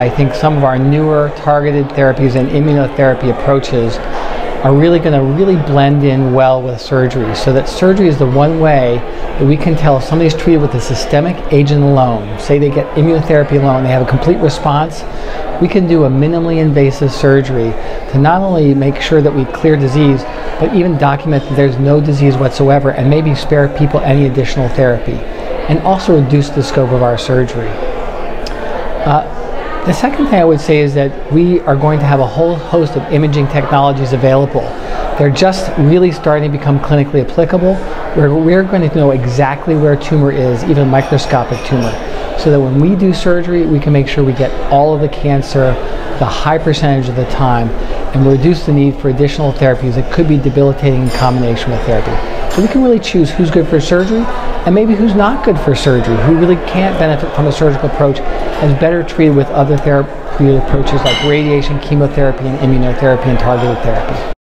I think some of our newer targeted therapies and immunotherapy approaches are really going to really blend in well with surgery so that surgery is the one way that we can tell if somebody's treated with a systemic agent alone. Say they get immunotherapy alone they have a complete response we can do a minimally invasive surgery to not only make sure that we clear disease but even document that there's no disease whatsoever and maybe spare people any additional therapy and also reduce the scope of our surgery. Uh, the second thing I would say is that we are going to have a whole host of imaging technologies available. They're just really starting to become clinically applicable, where we're going to know exactly where a tumor is, even a microscopic tumor, so that when we do surgery, we can make sure we get all of the cancer the high percentage of the time and reduce the need for additional therapies that could be debilitating in combination with therapy. So we can really choose who's good for surgery and maybe who's not good for surgery, who really can't benefit from a surgical approach, and is better treated with other therapeutic approaches like radiation, chemotherapy, and immunotherapy and targeted therapy.